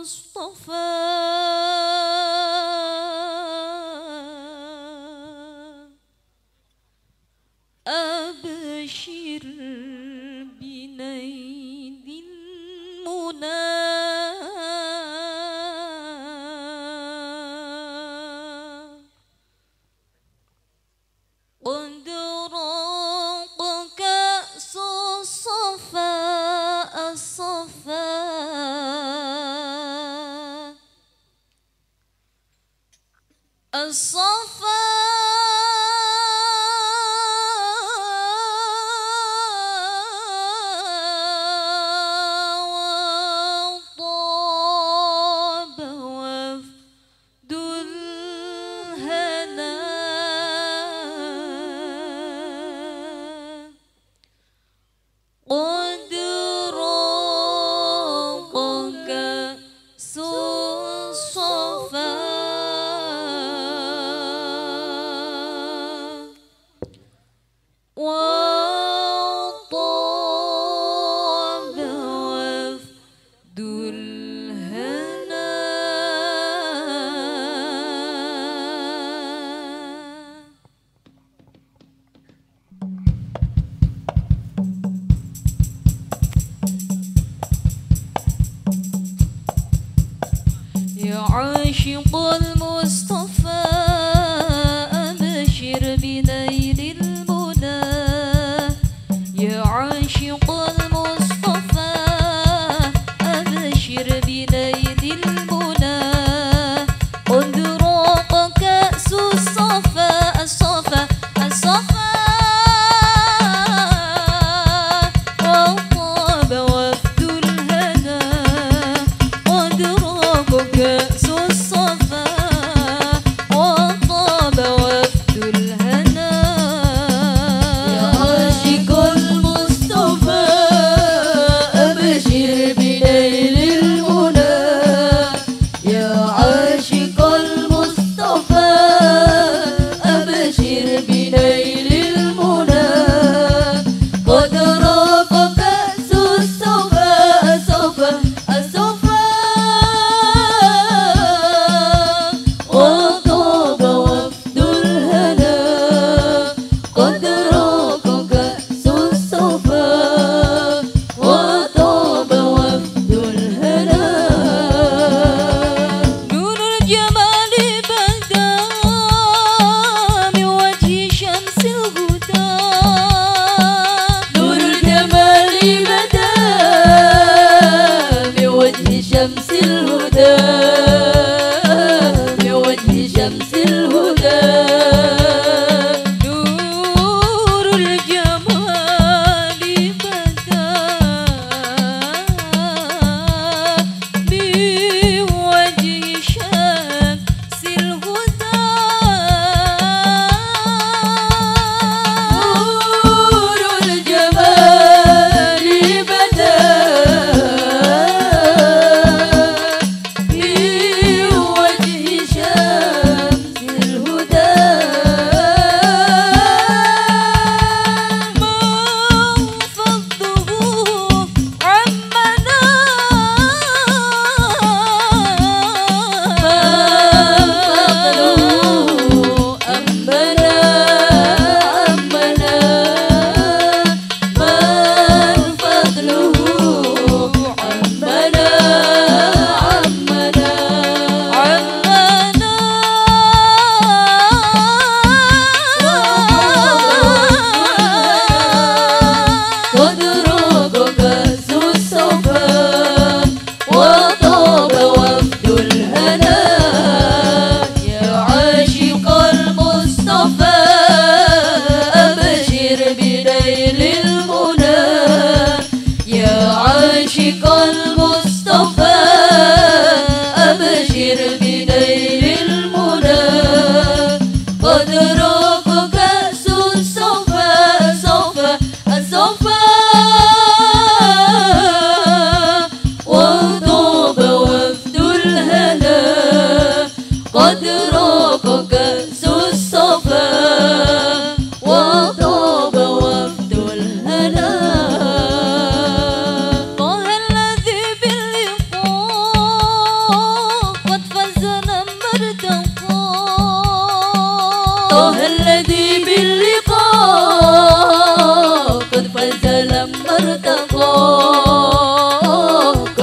المصطفى de um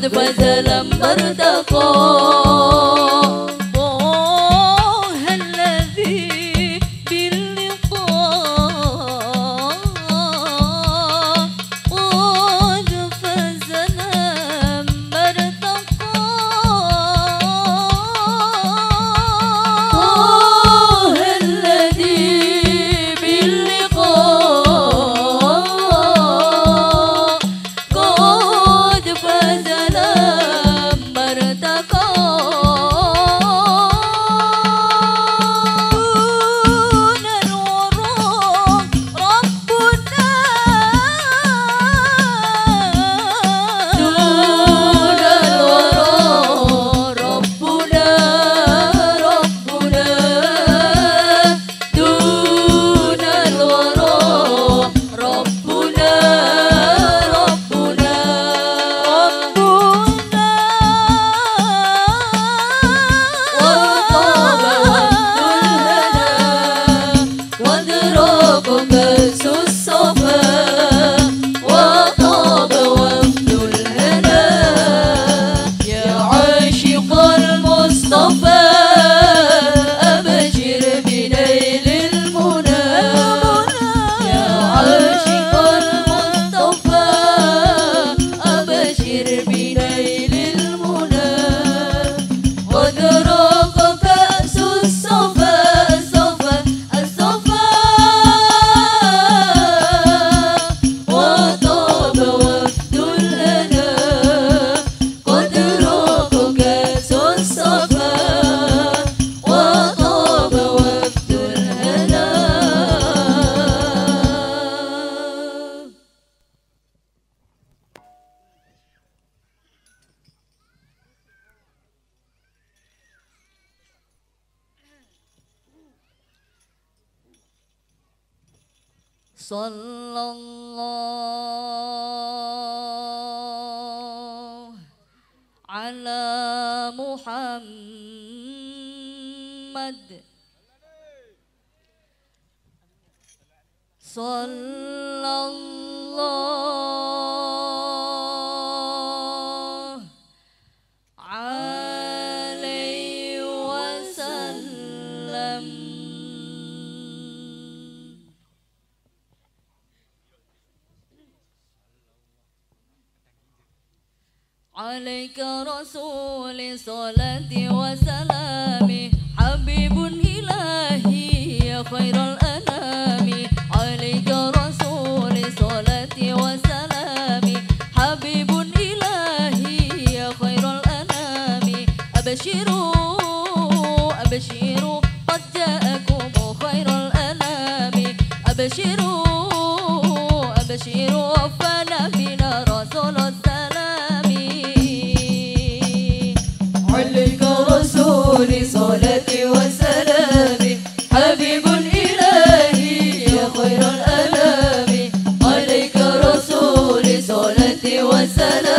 قد بذل مرتقاه صلى الله على محمد صلى عليك رسول صلاتي وسلامي. حبيب إلهي يا خير سلام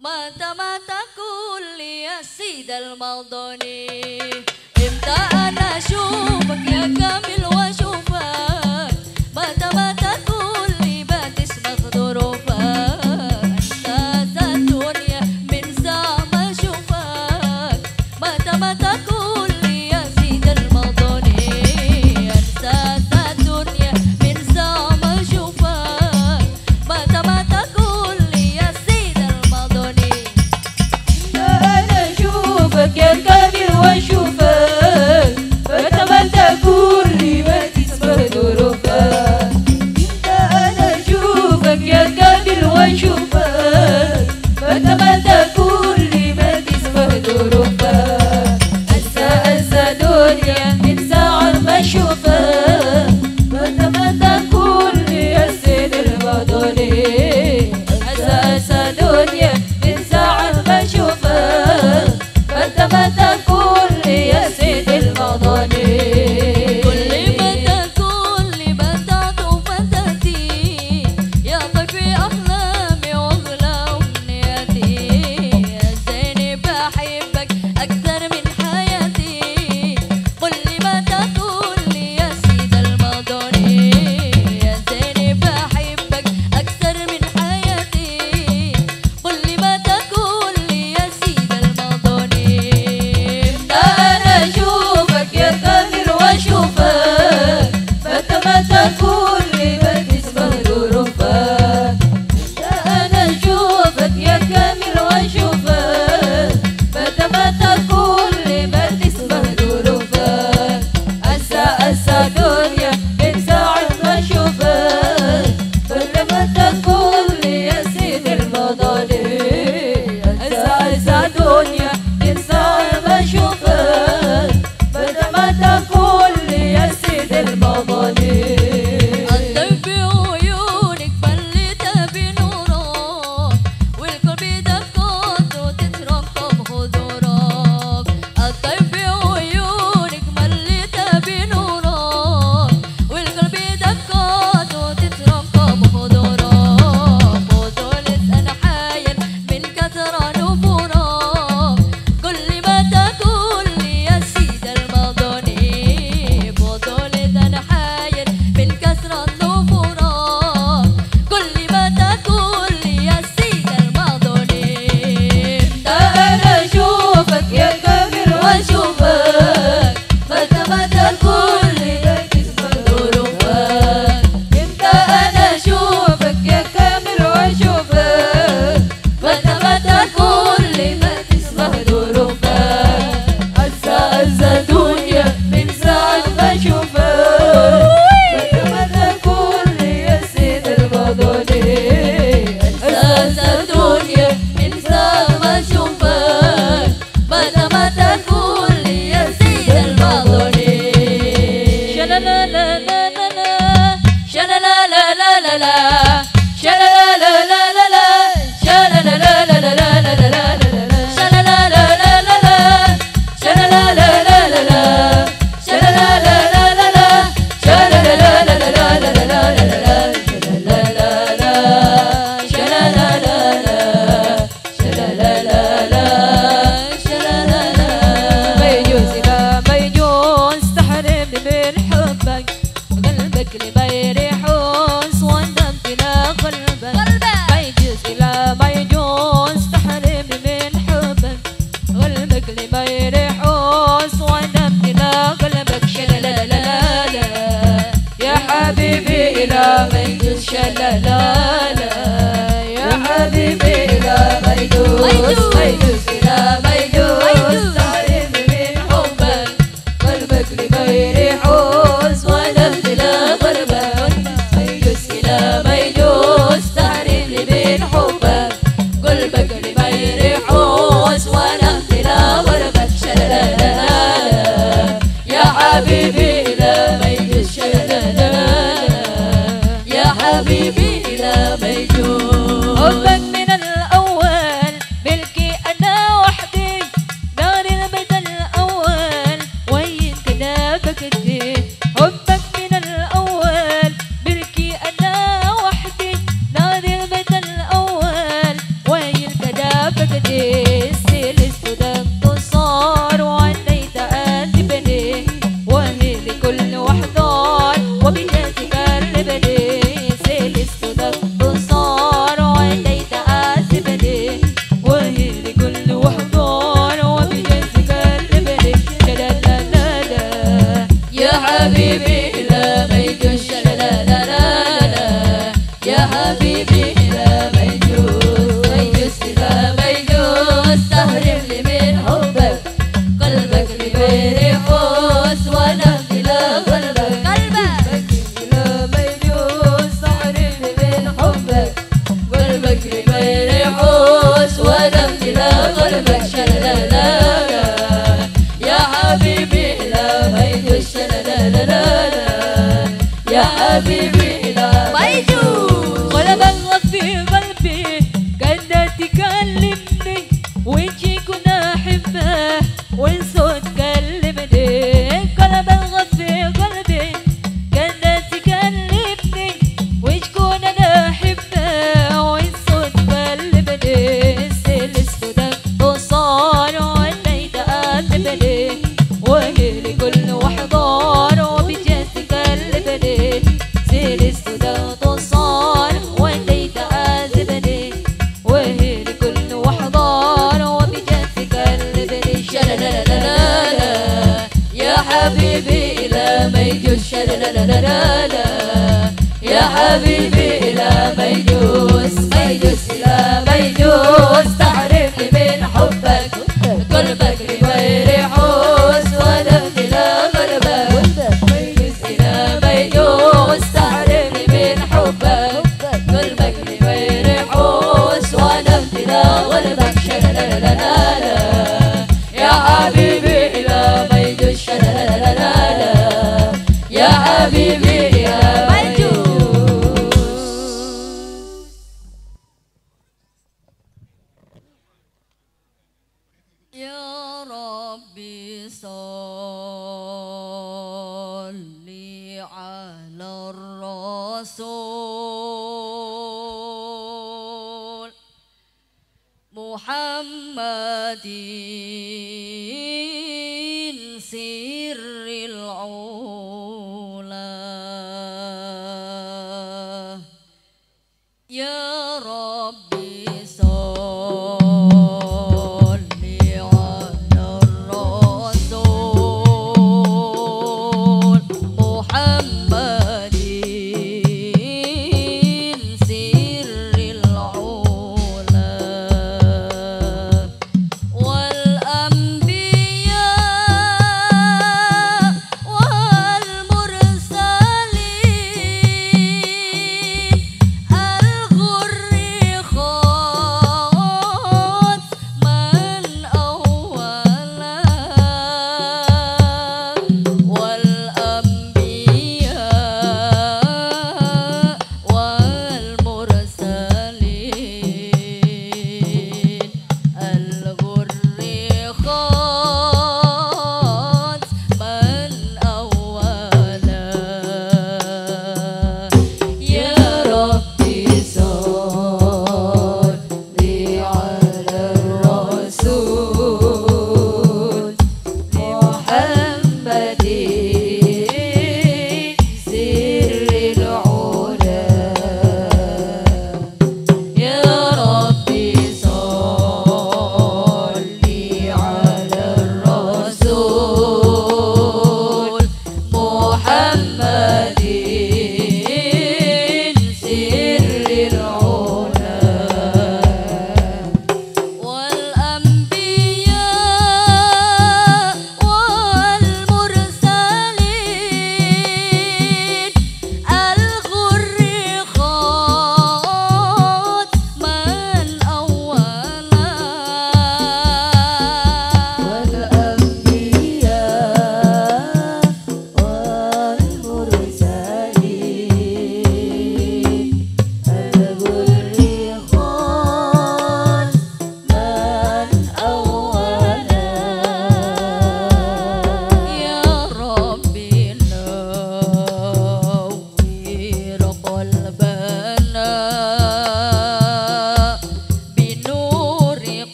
مات مات كل يا سيد الموضوني إمتى أنا اشوفك يا كامل واشوفك مات مات gloria. Shut up. o sol.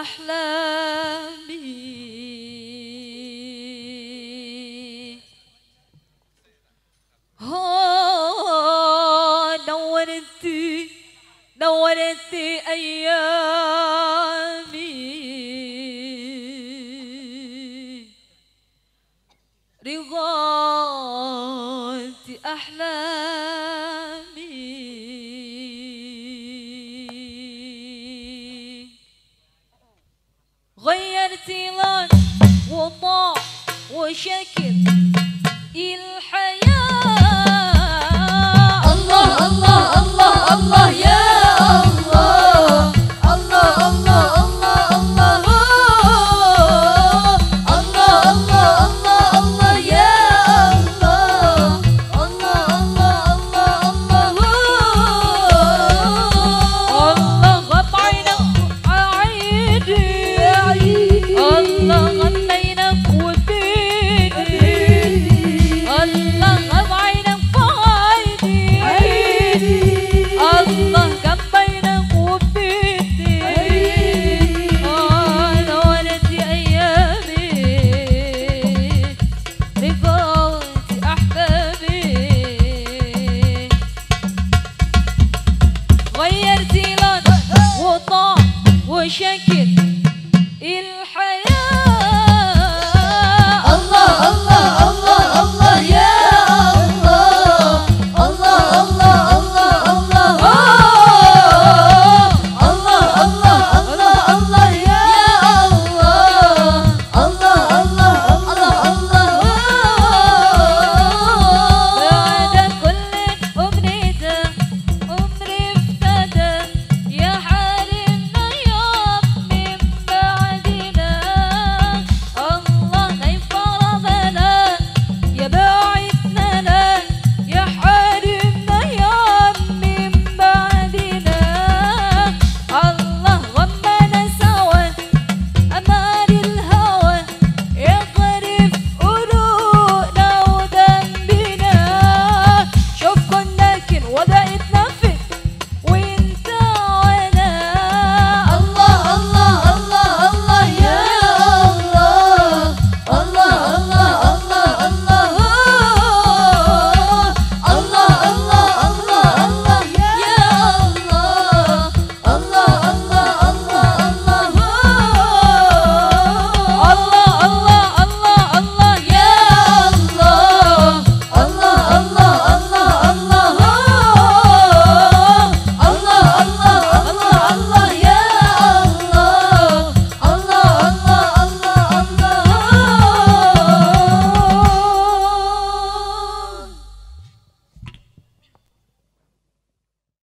أحلى il Shake é it.